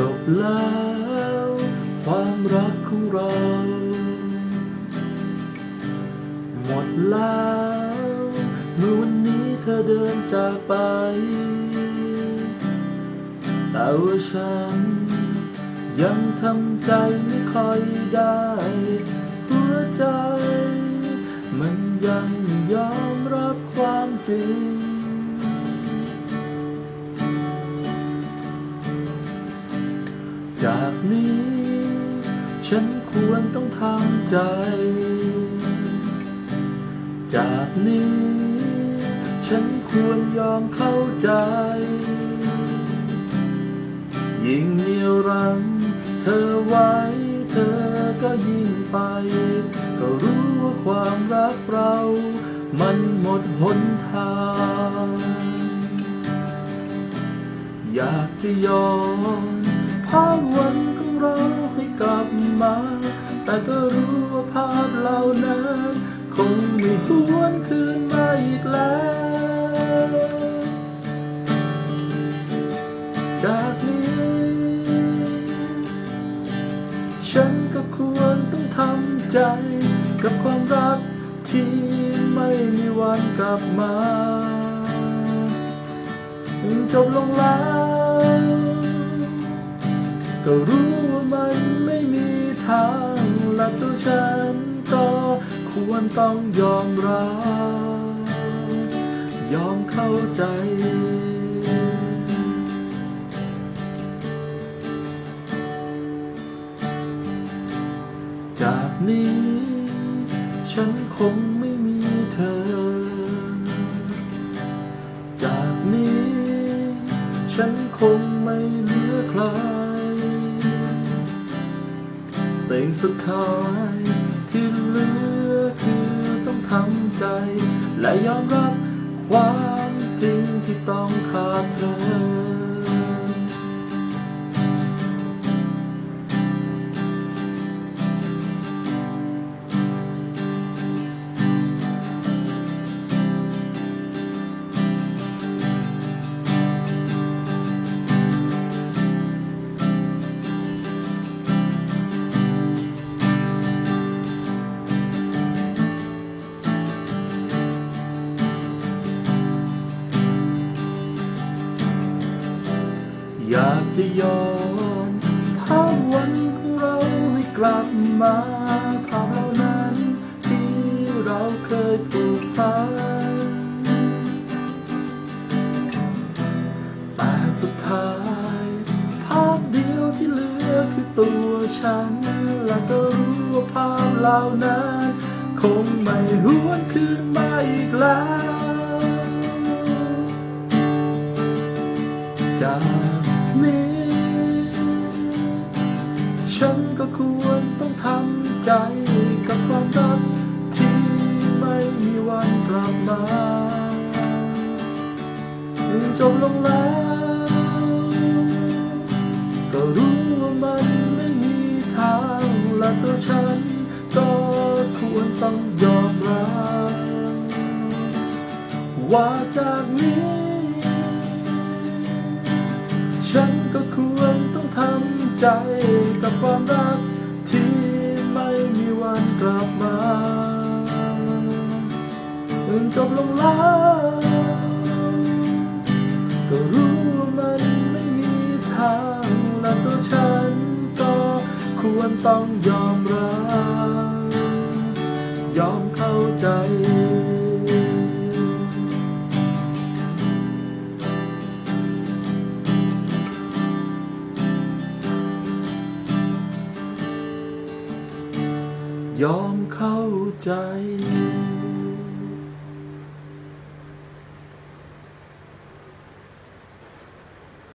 จบแล้วความรักของเรา หมดแล้วเมื่อวันนี้เธอเดินจากไป แต่ว่าฉัน ยังทำใจไม่ค่อยได้ หัวใจ มันยังยอมรับความจริง จากนี้ ฉันควรต้องทำใจ จากนี้ ฉันควรยอมเข้าใจ ยิ่งเหนียวรั้งเธอไว้ เธอก็ยิ่งไป ก็รู้ว่าความรักเรา มันหมดหนทางอยากจะยอนภาพวันของเราให้กลับมา แต่ก็รู้ว่าภาพเหล่านั้น คงไม่หวนคืนมาอีกแล้ว จากนี้ ฉันก็ควรต้องทำใจ กับความรักที่ไม่มีวันกลับมาจบลงแล้ว ก็รู้ว่ามันไม่มีทางและตัวฉันก็ควรต้องยอมรับ ยอมเข้าใจ จากนี้ ฉันคงไม่มีเธอ จากนี้ ฉันคงไม่เหลือใคร สิ่งสุดท้ายที่เหลือคือต้องทำใจ และยอมรับความจริงที่ต้องขาดเธอ อยากจะย้อนภาพวันของเราให้กลับมาภาพเหล่านั้นที่เราเคยผูกพันแต่สุดท้าย ภาพเดียวที่เหลือคือตัวฉัน และก็รู้ว่าภาพเหล่านั้น คงไม่หวนคืนมาอีกแล้ว ฉันก็ควรต้องทำใจกับความรักที่ไม่มีวันกลับมาจบลงแล้ว ก็รู้ว่ามันไม่มีทางและตัวฉันก็ควรต้องยอมรับว่าจากนี้ ฉันก็ควรต้องทำใจ กับความรักที่ไม่มีวันกลับมาจบลงแล้วก็รู้ว่ามันไม่มีทางและตัวฉันก็ควรต้องยอมรับยอมเข้าใจ ยอมเข้าใจ